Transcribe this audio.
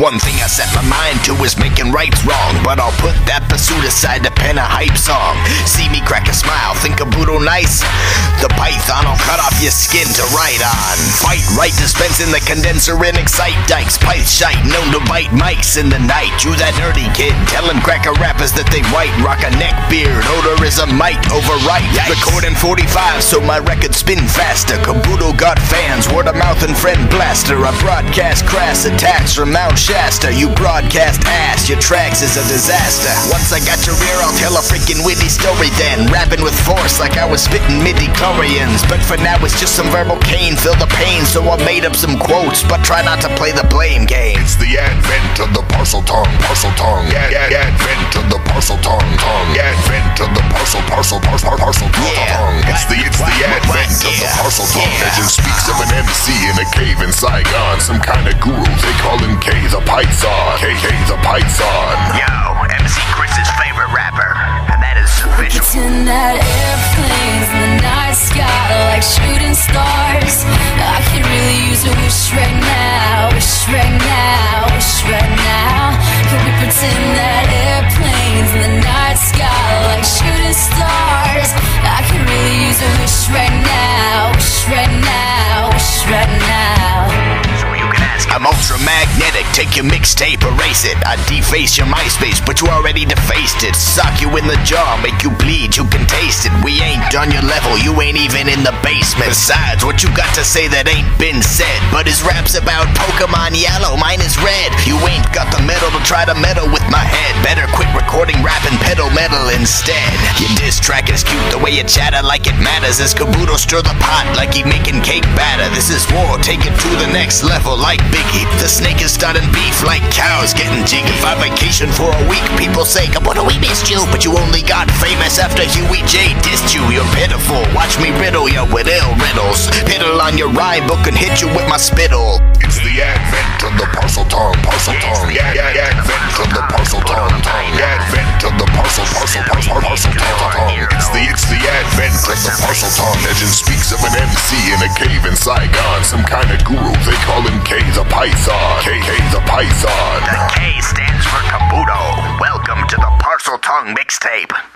One thing I set my mind to is making rights wrong, but I'll put that pursuit aside to pen a hype song. See me crack a smile, think Kabuto nice. The python I'll cut off your skin to write on. Fight right, dispensing the condenser and excite dikes. Pipe shite, known to bite mics in the night. You that nerdy kid, telling cracker rappers that they white. Rock a neck beard, odor is a might overwrite. Recording 45, so my record spin faster. Kabuto got fans, word of mouth and friend blaster. I broadcast crass attacks from Mount Shasta. You broadcast ass, your tracks is a disaster. Once I got your ear, I'll tell a freaking witty story then. Rapping with force like I was spitting midi chlorians. But for now, it's just some verbal cane. Feel the pain, so I made up some quotes. But try not to play the blame game. It's the advent of the parseltongue, parcel tongue. Yeah, yeah, advent of the parseltongue, tongue. Yeah, Advent of the parcel, parcel, parcel, parcel, Yeah. tongue. It's the, it's the advent of the parseltongue. yeah. Legend speaks of an MC in a cave in Saigon. Some kind of guru, they call him K the Python. K, K the Python. Yo, MC Chris's favorite rapper, and that is official. Pretend take your mixtape, erase it. I deface your MySpace, but you already defaced it. Sock you in the jaw, make you bleed, you can taste it. We ain't on your level, you ain't even in the basement. Besides, what you got to say that ain't been said? But his rap's about Pokemon yellow, mine is red. You ain't got the metal to try to meddle with my head. Better quit recording rap and pedal metal instead. Your diss track is cute, the way you chatter like it matters. As Kabuto stir the pot like he making cake batter. This is war, take it to the next level like Biggie. The snake is starting beef like cows getting jiggy. If I vacation for a week, people say, Kabuto, we missed you. But you only got famous after Huey J dissed you. You're pitiful. Watch me riddle you with ill riddles. Piddle on your rhyme book and hit you with my spittle. It's the advent of the parseltongue, parcel tongue. Yeah, yeah, yeah. advent of the parseltongue, tongue. Advent of the parcel, parcel, parcel, parseltongue, tongue. It's the, it's the advent of the parseltongue. Legend speaks of an MC in a cave in Saigon. Some kind of guru, they call him K the Python. K, K the Python. The K stands for Kabuto. Welcome to the Parseltongue Mixtape.